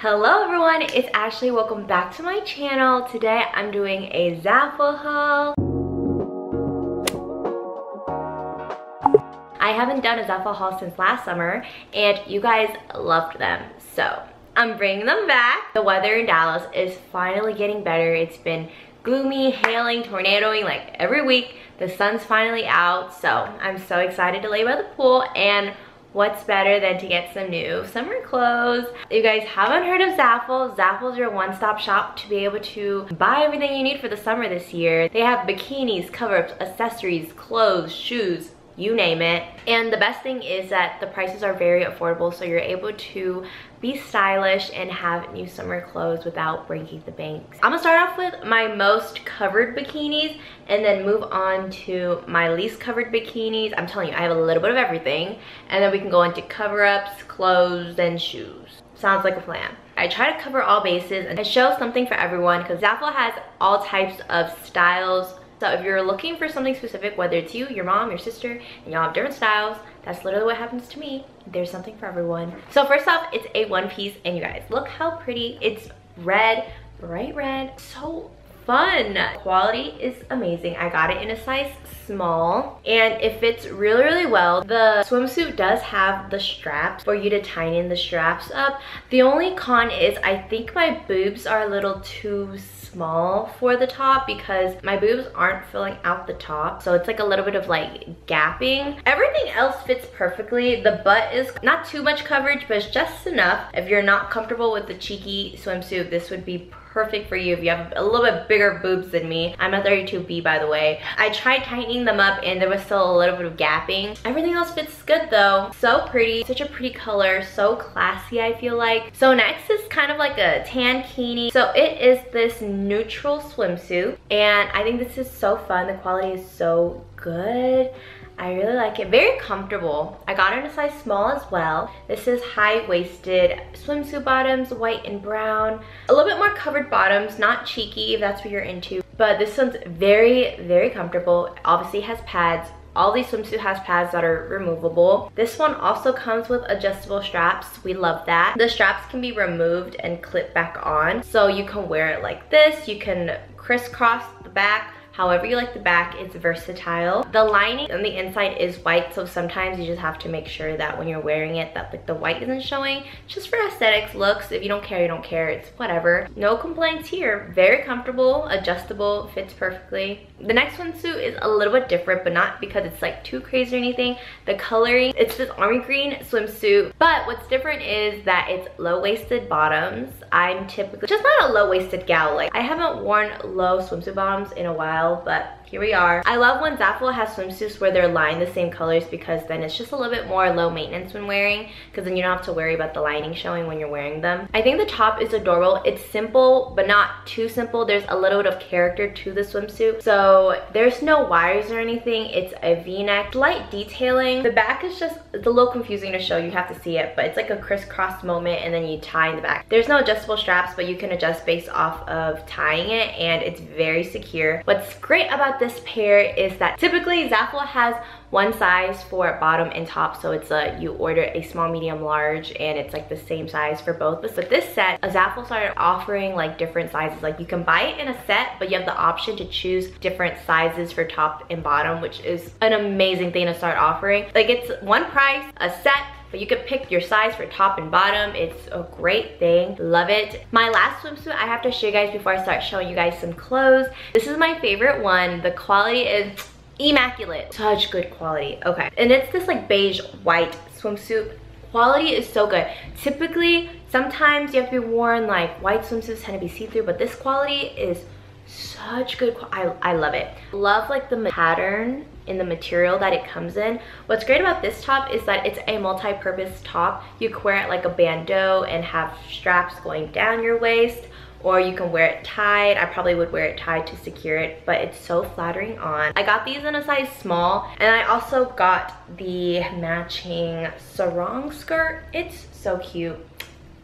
Hello everyone, it's Ashley. Welcome back to my channel. Today I'm doing a Zaful haul. I haven't done a Zaful haul since last summer and you guys loved them. So I'm bringing them back. The weather in Dallas is finally getting better. It's been gloomy, hailing, tornadoing like every week. The sun's finally out, so I'm so excited to lay by the pool and what's better than to get some new summer clothes. If you guys haven't heard of Zaful is your one-stop shop to be able to buy everything you need for the summer this year. They have bikinis, cover-ups, accessories, clothes, shoes, you name it. And the best thing is that the prices are very affordable so you're able to be stylish and have new summer clothes without breaking the banks. I'm gonna start off with my most covered bikinis and then move on to my least covered bikinis. I'm telling you, I have a little bit of everything. And then we can go into cover-ups, clothes, and shoes. Sounds like a plan. I try to cover all bases and show something for everyone because Zaful has all types of styles, so if you're looking for something specific, whether it's you, your mom, your sister, and y'all have different styles, that's literally what happens to me. There's something for everyone. So first off, it's a one piece, and you guys, look how pretty. It's red, bright red, so fun. Quality is amazing. I got it in a size small and it fits really, really well. The swimsuit does have the straps for you to tighten the straps up. The only con is I think my boobs are a little too small for the top because my boobs aren't filling out the top. So it's like a little bit of like gapping. Everything else fits perfectly. The butt is not too much coverage, but it's just enough. If you're not comfortable with the cheeky swimsuit, this would be perfect for you if you have a little bit bigger boobs than me. I'm a 32B by the way. I tried tightening them up and there was still a little bit of gapping. Everything else fits good though. So pretty, such a pretty color, so classy I feel like. So next is kind of like a tankini. So it is this neutral swimsuit and I think this is so fun. The quality is so good. I really like it. Very comfortable. I got it in a size small as well. This is high-waisted swimsuit bottoms, white and brown. A little bit more covered bottoms, not cheeky if that's what you're into. But this one's very, very comfortable. Obviously has pads. All these swimsuit has pads that are removable. This one also comes with adjustable straps. We love that. The straps can be removed and clip back on. So you can wear it like this. You can crisscross the back however you like the back it's versatile. The lining on the inside is white so sometimes you just have to make sure that when you're wearing it that like the white isn't showing. Just for aesthetics looks if you don't care you don't care it's whatever. No complaints here. Very comfortable adjustable fits perfectly. The next swimsuit is a little bit different but not because it's like too crazy or anything. The coloring it's this army green swimsuit but what's different is that it's low-waisted bottoms. I'm typically just not a low-waisted gal like i haven't worn low swimsuit bottoms in a while but here we are. I love when Zaful has swimsuits where they're lined the same colors because then it's just a little bit more low maintenance when wearing because then you don't have to worry about the lining showing when you're wearing them. I think the top is adorable. It's simple but not too simple. There's a little bit of character to the swimsuit. So there's no wires or anything. It's a v-neck, light detailing. The back is just, it's a little confusing to show. You have to see it, but it's like a crisscross moment and then you tie in the back. There's no adjustable straps, but you can adjust based off of tying it and it's very secure. What's great about this pair is that typically Zaful has one size for bottom and top. So it's a you order a small medium large and it's like the same size for both. But so this set Zaful started offering like different sizes. Like you can buy it in a set but you have the option to choose different sizes for top and bottom which is an amazing thing to start offering. Like it's one price a set but you could pick your size for top and bottom. It's a great thing, love it. My last swimsuit I have to show you guys before I start showing you guys some clothes. This is my favorite one. The quality is immaculate. Such good quality, okay. And it's this like beige white swimsuit quality is so good typically sometimes you have to be worn like white swimsuits tend to be see-through but this quality is such good I, I love it love like the pattern in the material that it comes in. What's great about this top is that it's a multi-purpose top. You can wear it like a bandeau and have straps going down your waist or you can wear it tied. I probably would wear it tied to secure it, but it's so flattering on. I got these in a size small, and I also got the matching sarong skirt. It's so cute.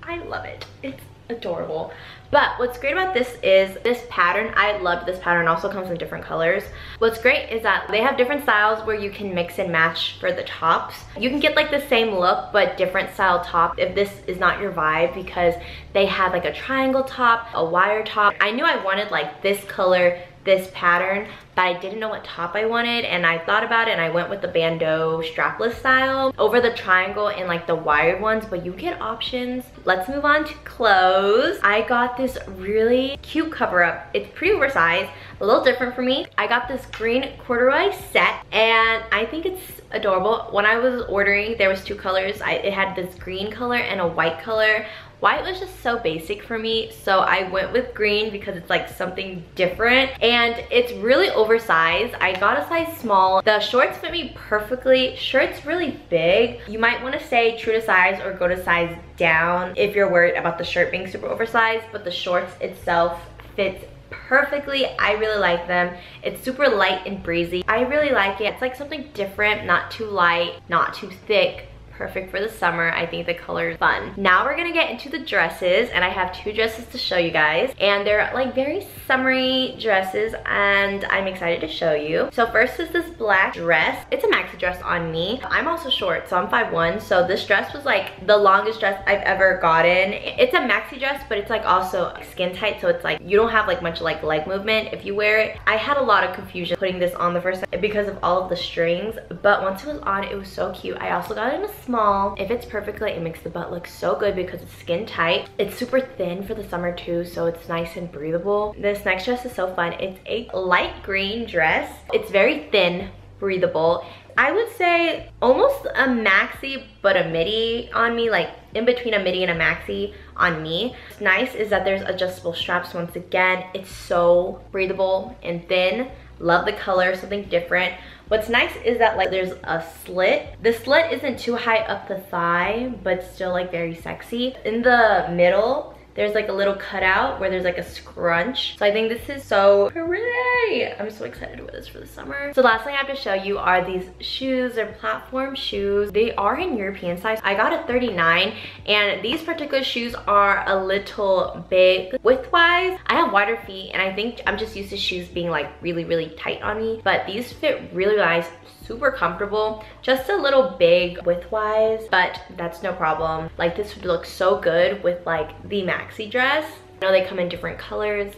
I love it. It's adorable. But what's great about this is this pattern, I love this pattern, also comes in different colors. What's great is that they have different styles where you can mix and match for the tops. You can get like the same look but different style top if this is not your vibe because they have like a triangle top, a wire top. I knew I wanted like this color this pattern but I didn't know what top I wanted and I thought about it and I went with the bandeau strapless style over the triangle and like the wired ones but you get options. Let's move on to clothes. I got this really cute cover up. It's pretty oversized, a little different for me. I got this green corduroy set and I think it's adorable. When I was ordering there was two colors. I, it had this green color and a white color. White was just so basic for me, so I went with green because it's like something different. And it's really oversized. I got a size small. The shorts fit me perfectly. Shirt's really big. You might want to stay true to size or go to size down if you're worried about the shirt being super oversized, but the shorts itself fits perfectly. I really like them. It's super light and breezy. I really like it. It's like something different, not too light, not too thick, perfect for the summer. I think the color is fun. Now we're gonna get into the dresses and I have two dresses to show you guys and they're like very summery dresses and I'm excited to show you. So first is this black dress. It's a maxi dress on me. I'm also short so I'm 5'1", so this dress was like the longest dress I've ever gotten. It's a maxi dress but it's like also skin tight so it's like you don't have like much like leg movement if you wear it. I had a lot of confusion putting this on the first time because of all of the strings but once it was on it was so cute. I also got it in a small. It fits perfectly. It makes the butt look so good because it's skin tight. It's super thin for the summer too, so it's nice and breathable. This next dress is so fun. It's a light green dress. It's very thin, breathable. I would say almost a maxi but a midi on me, like in between a midi and a maxi on me. What's nice is that there's adjustable straps once again. It's so breathable and thin. Love the color, something different. What's nice is that like there's a slit. The slit isn't too high up the thigh, but still like very sexy. In the middle, there's like a little cutout where there's like a scrunch. So I think this is so hooray! I'm so excited to wear this for the summer. So last thing I have to show you are these shoes. They're platform shoes. They are in European size. I got a 39 and these particular shoes are a little big width-wise. I have wider feet and I think I'm just used to shoes being like really, really tight on me. But these fit really nice, super comfortable just a little big width-wise but that's no problem like this would look so good with like the maxi dress I know they come in different colors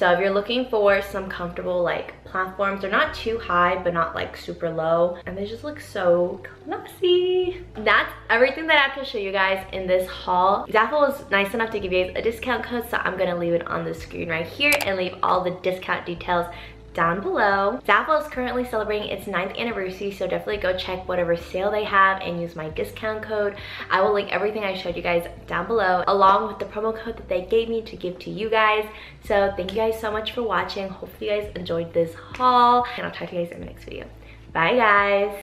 so if you're looking for some comfortable like platforms, they're not too high, but not like super low. And they just look so classy. That's everything that I have to show you guys in this haul. Zaful was nice enough to give you guys a discount code, so I'm gonna leave it on the screen right here and leave all the discount details down below. Zaful is currently celebrating its 9th anniversary, so definitely go check whatever sale they have and use my discount code. I will link everything I showed you guys down below, along with the promo code that they gave me to give to you guys. So thank you guys so much for watching. Hopefully you guys enjoyed this haul, and I'll talk to you guys in the next video. Bye guys!